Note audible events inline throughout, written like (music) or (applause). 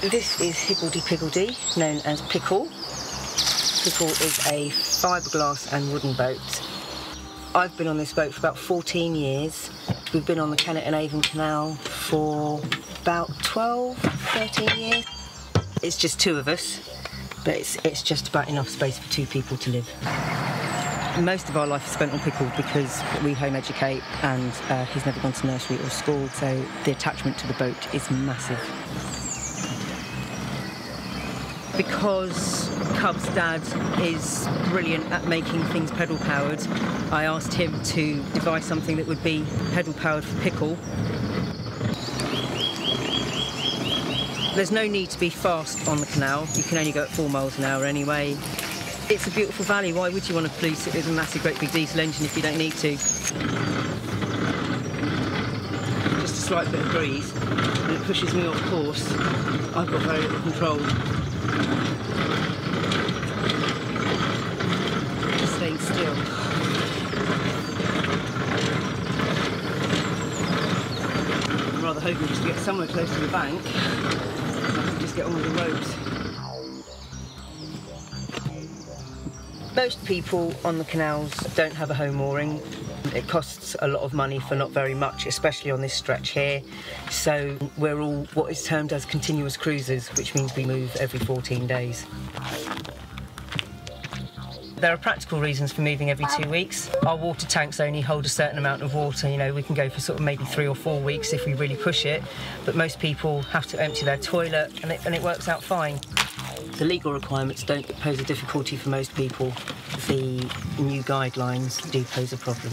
This is Higgledy Piggledy, known as Pickle. Pickle is a fiberglass and wooden boat. I've been on this boat for about 14 years. We've been on the Kennet and Avon Canal for about 12, 13 years. It's just two of us, but it's, it's just about enough space for two people to live. Most of our life is spent on Pickle because we home educate and uh, he's never gone to nursery or school, so the attachment to the boat is massive. Because Cub's dad is brilliant at making things pedal powered, I asked him to devise something that would be pedal powered for Pickle. There's no need to be fast on the canal, you can only go at four miles an hour anyway. It's a beautiful valley, why would you want to pollute it with a massive, great big diesel engine if you don't need to? Just a slight bit of breeze, and it pushes me off course. I've got very little control. Still. I'm rather hoping just to get somewhere close to the bank. I can just get on with the ropes. Most people on the canals don't have a home mooring. It costs a lot of money for not very much, especially on this stretch here. So we're all what is termed as continuous cruisers, which means we move every 14 days. There are practical reasons for moving every two weeks. Our water tanks only hold a certain amount of water. You know, we can go for sort of maybe three or four weeks if we really push it. But most people have to empty their toilet, and it, and it works out fine. The legal requirements don't pose a difficulty for most people. The new guidelines do pose a problem.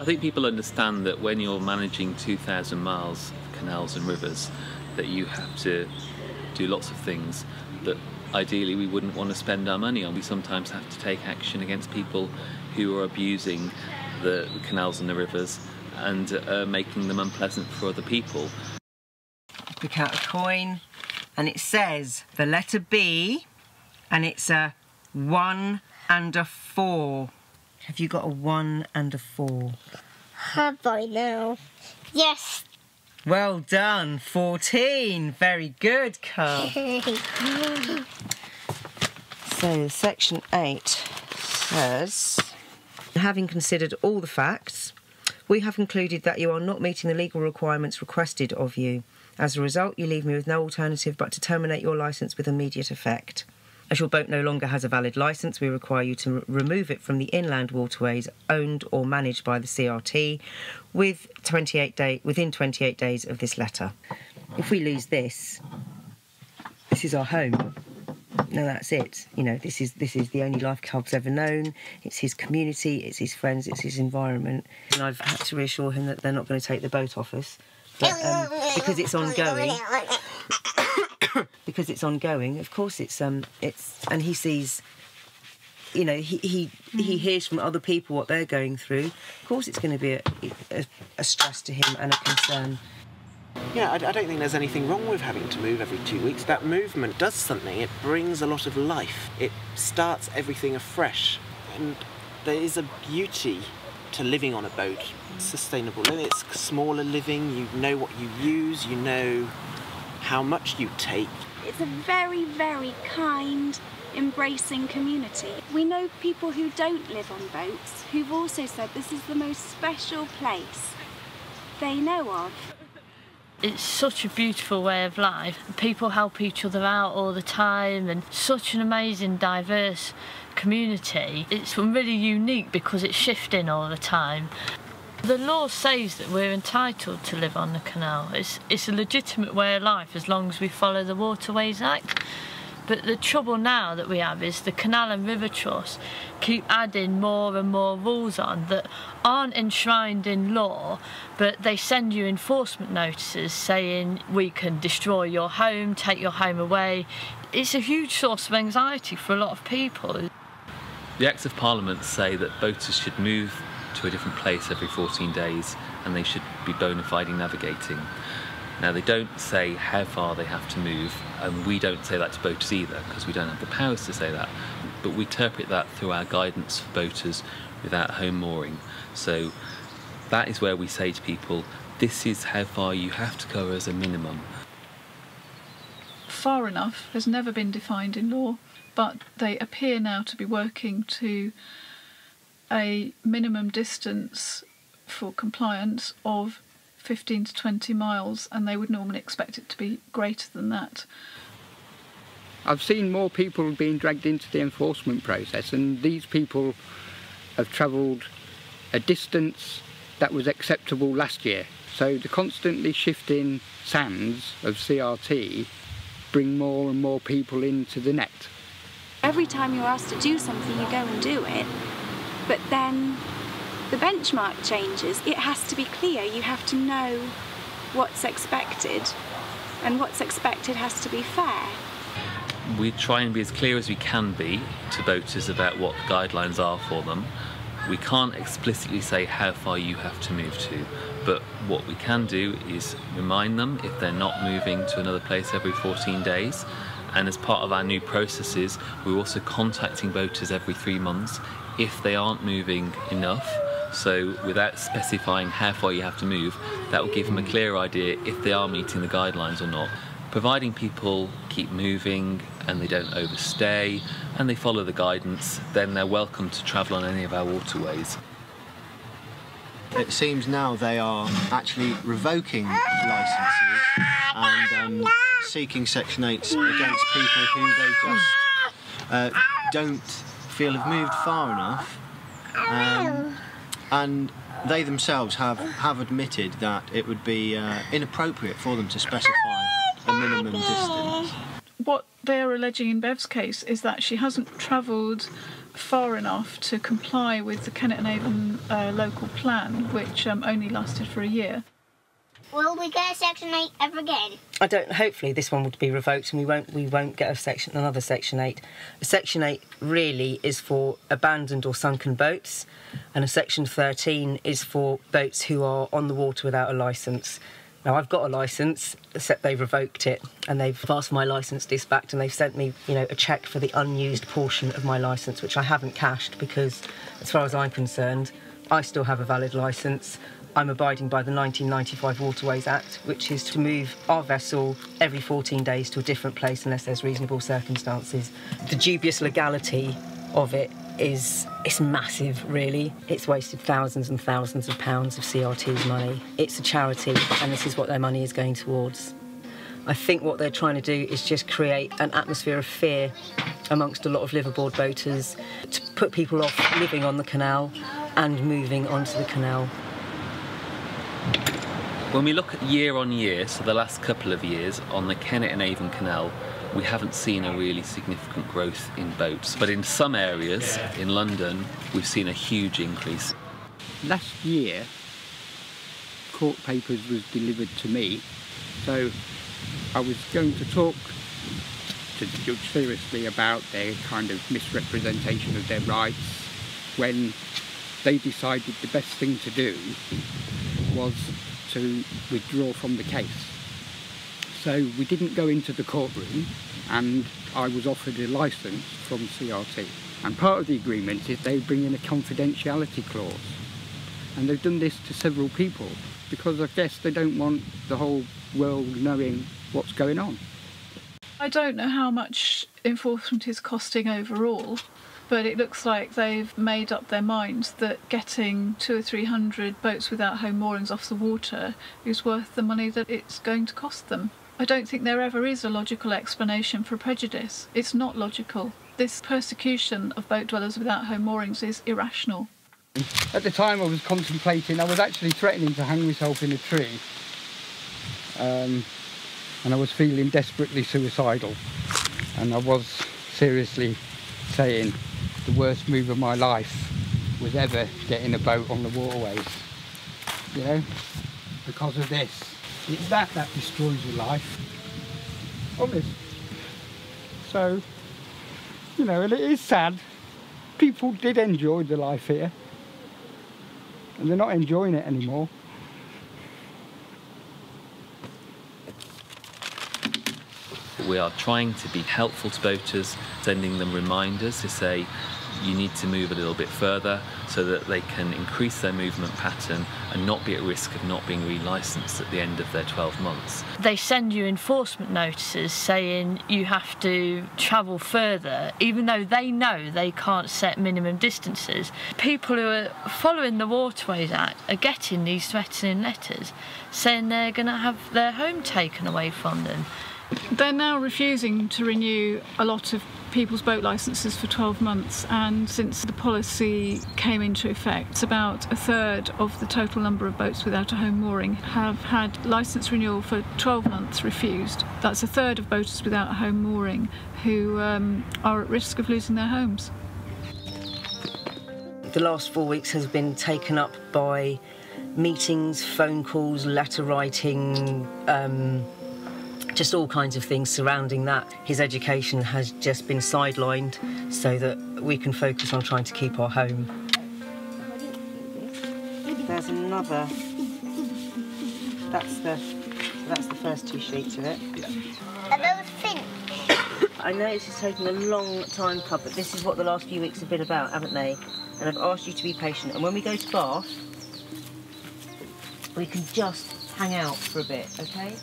I think people understand that when you're managing 2,000 miles of canals and rivers, that you have to do lots of things that ideally we wouldn't want to spend our money on. We sometimes have to take action against people who are abusing the, canals and the rivers and uh, making them unpleasant for other people. Pick out a coin, and it says the letter B, and it's a one and a four. Have you got a one and a four? Have I now? Yes. Well done, 14. Very good, Carl. (laughs) So, section 8 says Having considered all the facts, we have concluded that you are not meeting the legal requirements requested of you. As a result, you leave me with no alternative but to terminate your licence with immediate effect. As your boat no longer has a valid licence, we require you to remove it from the inland waterways owned or managed by the CRT with 28 day, within 28 days of this letter. If we lose this, this is our home. No, that's it. You know, this is this is the only life Cub's ever known. It's his community, it's his friends, it's his environment. And I've had to reassure him that they're not going to take the boat off us, but um, because it's ongoing. (coughs) because it's ongoing. Of course, it's um, it's and he sees. You know, he he, he hears from other people what they're going through. Of course, it's going to be a, a, a stress to him and a concern. Yeah, I, I don't think there's anything wrong with having to move every two weeks. That movement does something. It brings a lot of life. It starts everything afresh, and there is a beauty to living on a boat. Sustainable living. It's smaller living. You know what you use. You know how much you take. It's a very, very kind, embracing community. We know people who don't live on boats who've also said this is the most special place they know of. It's such a beautiful way of life. People help each other out all the time and such an amazing, diverse community. It's really unique because it's shifting all the time. The law says that we're entitled to live on the canal. It's, it's a legitimate way of life as long as we follow the Waterways Act. But the trouble now that we have is the Canal and River Trust keep adding more and more rules on that aren't enshrined in law, but they send you enforcement notices saying we can destroy your home, take your home away. It's a huge source of anxiety for a lot of people. The Acts of Parliament say that boaters should move to a different place every 14 days and they should be bona fide navigating. Now, they don't say how far they have to move, and we don't say that to boaters either because we don't have the powers to say that. But we interpret that through our guidance for boaters without home mooring. So, that is where we say to people, this is how far you have to go as a minimum. Far enough has never been defined in law, but they appear now to be working to a minimum distance for compliance of 15 to 20 miles, and they would normally expect it to be greater than that. I've seen more people being dragged into the enforcement process, and these people have travelled a distance that was acceptable last year. So the constantly shifting sands of CRT bring more and more people into the net. Every time you're asked to do something, you go and do it, but then the benchmark changes. It has to be clear. You have to know what's expected, and what's expected has to be fair. We try and be as clear as we can be to boaters about what the guidelines are for them. We can't explicitly say how far you have to move to, but what we can do is remind them if they're not moving to another place every 14 days. And as part of our new processes, we're also contacting boaters every three months if they aren't moving enough. So, without specifying how far you have to move, that will give them a clear idea if they are meeting the guidelines or not. Providing people keep moving and they don't overstay and they follow the guidance, then they're welcome to travel on any of our waterways. It seems now they are actually revoking licences and um, seeking Section 8s against people who they just uh, don't feel have moved far enough. Um, and they themselves have, have admitted that it would be uh, inappropriate for them to specify a minimum distance. What they are alleging in Bev's case is that she hasn't travelled far enough to comply with the Kennet and Avon uh, local plan, which um, only lasted for a year. Will we get a Section 8 ever again? I don't. Hopefully, this one would be revoked, and we won't. We won't get a section, another Section Eight. A Section Eight really is for abandoned or sunken boats, and a Section Thirteen is for boats who are on the water without a license. Now, I've got a license, except they've revoked it, and they've asked my license dispatched, and they've sent me, you know, a cheque for the unused portion of my license, which I haven't cashed because, as far as I'm concerned, I still have a valid license. I'm abiding by the 1995 Waterways Act, which is to move our vessel every 14 days to a different place unless there's reasonable circumstances. The dubious legality of it is it's massive really. It's wasted thousands and thousands of pounds of crt's money. It's a charity and this is what their money is going towards. I think what they're trying to do is just create an atmosphere of fear amongst a lot of liveaboard boaters to put people off living on the canal and moving onto the canal When we look at year on year, so the last couple of years, on the Kennet and Avon Canal, we haven't seen a really significant growth in boats. But in some areas, in London, we've seen a huge increase. Last year, court papers was delivered to me, so I was going to talk to the judge seriously about their kind of misrepresentation of their rights when they decided the best thing to do was to withdraw from the case. So we didn't go into the courtroom and I was offered a licence from CRT. And part of the agreement is they bring in a confidentiality clause. And they've done this to several people because I guess they don't want the whole world knowing what's going on. I don't know how much enforcement is costing overall, but it looks like they've made up their minds that getting two or three hundred boats without home moorings off the water is worth the money that it's going to cost them. I don't think there ever is a logical explanation for prejudice. It's not logical. This persecution of boat dwellers without home moorings is irrational. At the time I was contemplating, I was actually threatening to hang myself in a tree. Um, and I was feeling desperately suicidal. And I was seriously saying the worst move of my life was ever getting a boat on the waterways. You know, because of this. It's that that destroys your life. Honest. So, you know, and it is sad. People did enjoy the life here. And they're not enjoying it anymore. We are trying to be helpful to boaters, sending them reminders to say, you need to move a little bit further so that they can increase their movement pattern and not be at risk of not being relicensed at the end of their 12 months. They send you enforcement notices saying you have to travel further, even though they know they can't set minimum distances. People who are following the Waterways Act are getting these threatening letters saying they're going to have their home taken away from them. They're now refusing to renew a lot of people's boat licences for 12 months, and since the policy came into effect, about a third of the total number of boats without a home mooring have had licence renewal for 12 months refused. That's a third of boaters without a home mooring who um, are at risk of losing their homes. The last four weeks has been taken up by meetings, phone calls, letter writing, um, just all kinds of things surrounding that. His education has just been sidelined so that we can focus on trying to keep our home. There's another. That's the that's the first two sheets of it. Are those finch? I know this is taking a long time, Cub, but this is what the last few weeks have been about, haven't they? And I've asked you to be patient. And when we go to Bath, we can just hang out for a bit, okay?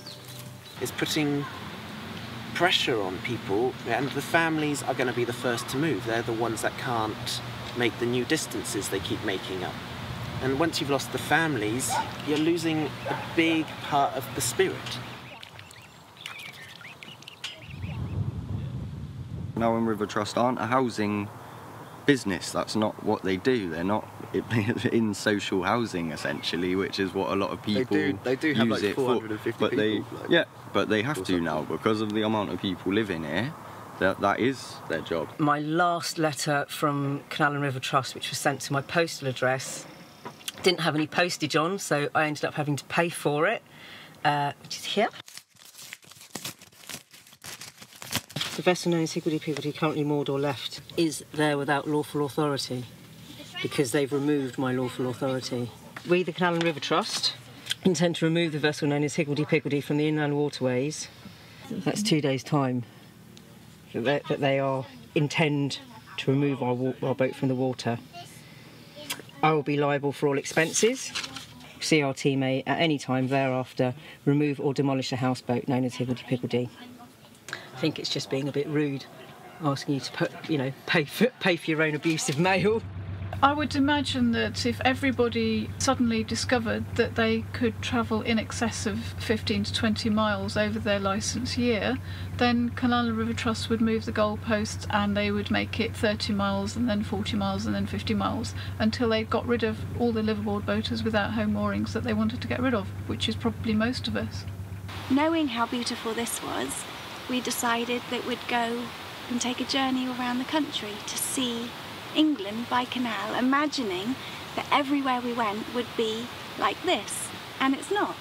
It's putting pressure on people, and the families are going to be the first to move. They're the ones that can't make the new distances they keep making up. And once you've lost the families, you're losing a big part of the spirit. Narwham River Trust aren't a housing business. That's not what they do. They're not (laughs) in social housing essentially, which is what a lot of people do- they do have, use like, it for. 450 But they, like, yeah, but they have to something. now because of the amount of people living here. That that is their job. My last letter from Canal and River Trust, which was sent to my postal address, didn't have any postage on, so I ended up having to pay for it, uh, which is here. The vessel known as Higgledy Piggledy, currently moored or left, is there without lawful authority because they've removed my lawful authority. We, the Canal and River Trust, intend to remove the vessel known as Higgledy Piggledy from the inland waterways. That's two days' time that they, are intend to remove our, our boat from the water. I will be liable for all expenses. CRT may at any time thereafter remove or demolish a houseboat known as Higgledy Piggledy. I think it's just being a bit rude, asking you to put, you know, pay for, pay for your own abusive mail. I would imagine that if everybody suddenly discovered that they could travel in excess of 15 to 20 miles over their licence year, then Canal River Trust would move the goalposts and they would make it 30 miles and then 40 miles and then 50 miles until they got rid of all the liveaboard boaters without home moorings that they wanted to get rid of, which is probably most of us. Knowing how beautiful this was, we decided that we'd go and take a journey around the country to see England by canal, imagining that everywhere we went would be like this. And it's not.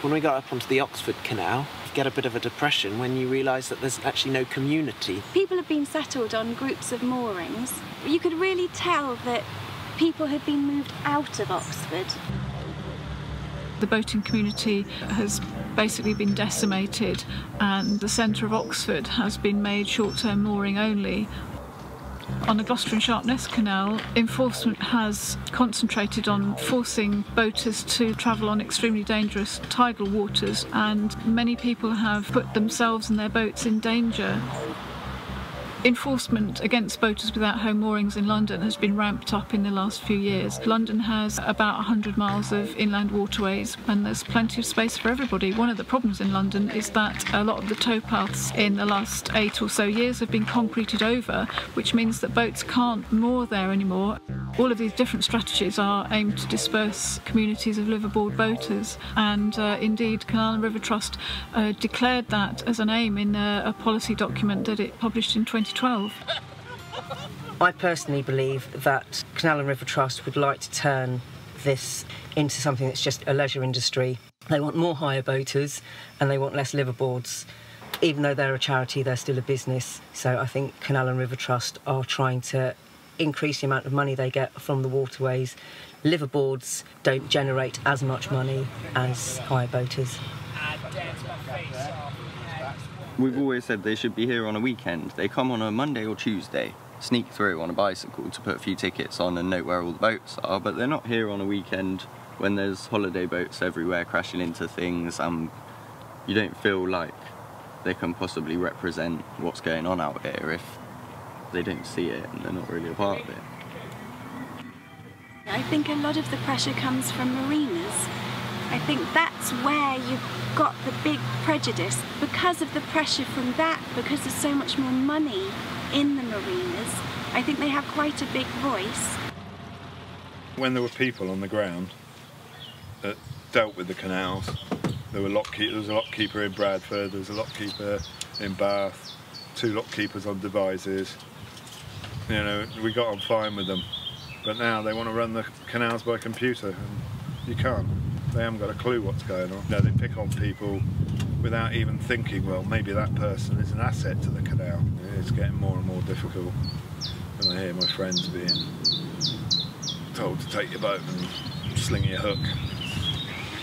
When we got up onto the Oxford Canal, you get a bit of a depression when you realise that there's actually no community. People have been settled on groups of moorings. You could really tell that people had been moved out of Oxford. The boating community has basically been decimated, and the centre of Oxford has been made short term mooring only. On the Gloucester and Sharpness Canal, enforcement has concentrated on forcing boaters to travel on extremely dangerous tidal waters, and many people have put themselves and their boats in danger. Enforcement against boaters without home moorings in London has been ramped up in the last few years. London has about 100 miles of inland waterways and there's plenty of space for everybody. One of the problems in London is that a lot of the towpaths in the last eight or so years have been concreted over, which means that boats can't moor there anymore. All of these different strategies are aimed to disperse communities of liveaboard boaters, and uh, indeed, Canal and River Trust uh, declared that as an aim in a, a policy document that it published in 2012. I personally believe that Canal and River Trust would like to turn this into something that's just a leisure industry. They want more hire boaters and they want less liveaboards. Even though they're a charity, they're still a business. So I think Canal and River Trust are trying to increase the amount of money they get from the waterways. Liveaboards don't generate as much money as hire boaters. We've always said they should be here on a weekend. They come on a Monday or Tuesday. sneak through on a bicycle to put a few tickets on and note where all the boats are, but they're not here on a weekend when there's holiday boats everywhere crashing into things and you don't feel like they can possibly represent what's going on out here if they don't see it and they're not really a part of it. I think a lot of the pressure comes from marinas. I think that's where you've got the big prejudice because of the pressure from that, because there's so much more money in the marinas. I think they have quite a big voice. When there were people on the ground that dealt with the canals, there were lock there was a lock keeper in Bradford, there was a lock keeper in Bath, two lock keepers on Devizes. You know, we got on fine with them. But now they want to run the canals by computer and you can't. They haven't got a clue what's going on. No, they pick on people without even thinking, well, maybe that person is an asset to the canal. It's getting more and more difficult when I hear my friends being told to take your boat and sling your hook.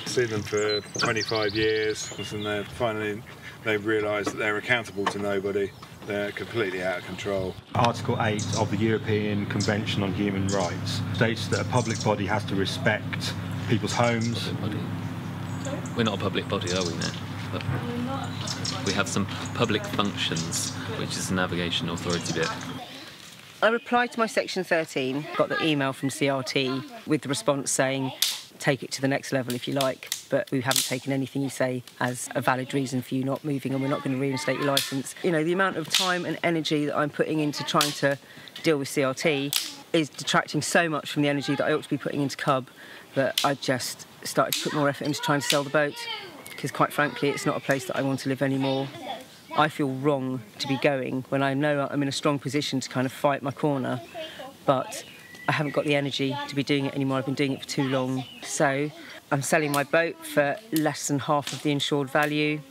Seen them for 25 years and they're finally they've realised that they're accountable to nobody. They're completely out of control. Article 8 of the European Convention on Human Rights states that a public body has to respect people's homes. We're not a public body, are we now? But we have some public functions, which is the navigation authority bit. I replied to my section 13, got the email from CRT with the response saying, take it to the next level if you like, but we haven't taken anything you say as a valid reason for you not moving and we're not going to reinstate your licence. You know, the amount of time and energy that I'm putting into trying to deal with CRT is detracting so much from the energy that I ought to be putting into Cub that I just started to put more effort into trying to sell the boat because quite frankly it's not a place that I want to live anymore. I feel wrong to be going when I know I'm in a strong position to kind of fight my corner, but I haven't got the energy to be doing it anymore. I've been doing it for too long. So I'm selling my boat for less than half of the insured value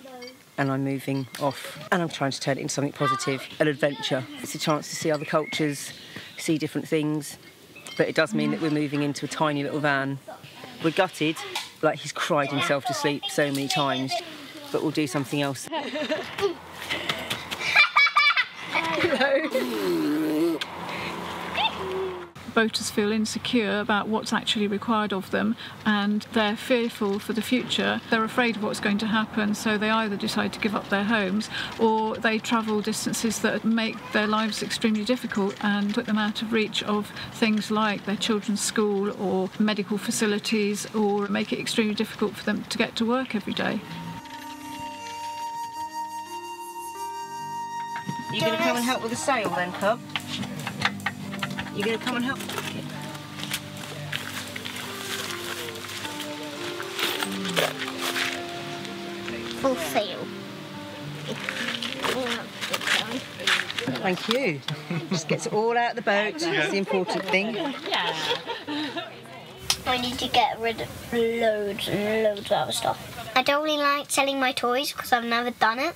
and I'm moving off and I'm trying to turn it into something positive, an adventure. It's a chance to see other cultures, see different things, but it does mean that we're moving into a tiny little van. We're gutted, like he's cried himself to sleep so many times, but we'll do something else. (laughs) Hello. Boaters feel insecure about what's actually required of them and they're fearful for the future. They're afraid of what's going to happen, so they either decide to give up their homes or they travel distances that make their lives extremely difficult and put them out of reach of things like their children's school or medical facilities or make it extremely difficult for them to get to work every day. You're going to come and help with the sail then, Cub? You to come and help? Full sail. Thank you. Just gets it all out of the boat. That's the important thing. Yeah. I need to get rid of loads and loads of other stuff. I don't really like selling my toys because I've never done it.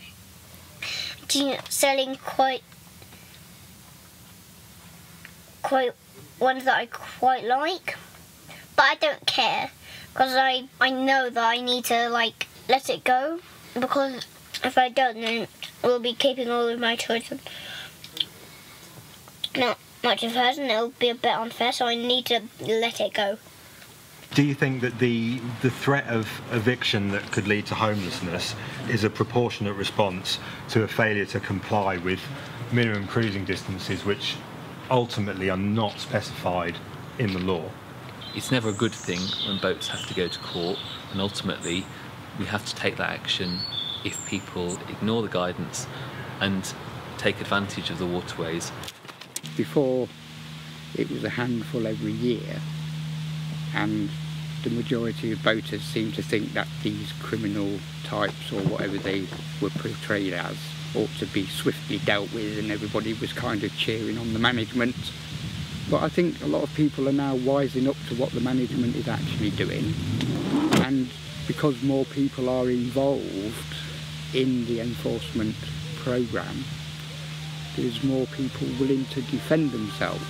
Do- Selling quite quite ones that I quite like, but I don't care because I I know that I need to like let it go because if I don't, then we'll be keeping all of my and Not much of hers, and it'll be a bit unfair. So I need to let it go. Do you think that the the threat of eviction that could lead to homelessness is a proportionate response to a failure to comply with minimum cruising distances, which ultimately are not specified in the law? It's never a good thing when boats have to go to court, and ultimately, we have to take that action if people ignore the guidance and take advantage of the waterways. Before, it was a handful every year, and the majority of boaters seem to think that these criminal types or whatever they were portrayed as ought to be swiftly dealt with and everybody was kind of cheering on the management. But I think a lot of people are now wising up to what the management is actually doing and because more people are involved in the enforcement programme, there's more people willing to defend themselves.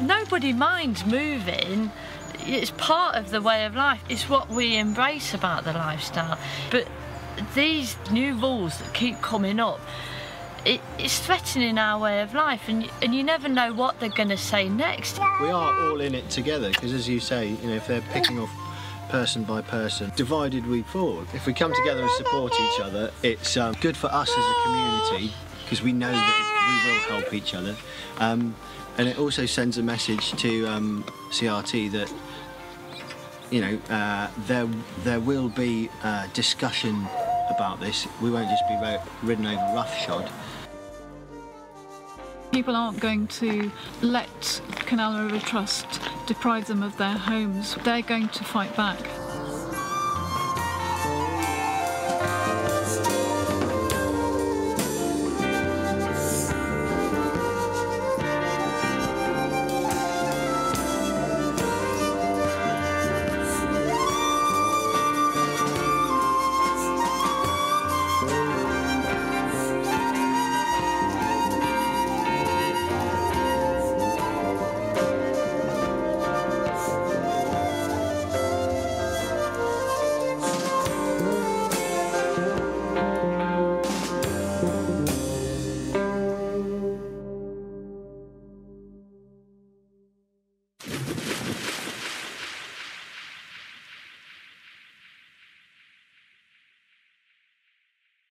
Nobody minds moving. It's part of the way of life. It's what we embrace about the lifestyle. But these new rules that keep coming up, it, it's threatening our way of life, and and you never know what they're going to say next. We are all in it together because, as you say, you know, if they're picking off person by person, divided we fall. If we come together and support each other, it's um, good for us as a community because we know that we will help each other. Um, and it also sends a message to um, CRT that you know uh, there there will be uh, discussion about this. We won't just be ridden over roughshod. People aren't going to let Canal River Trust deprive them of their homes. They're going to fight back.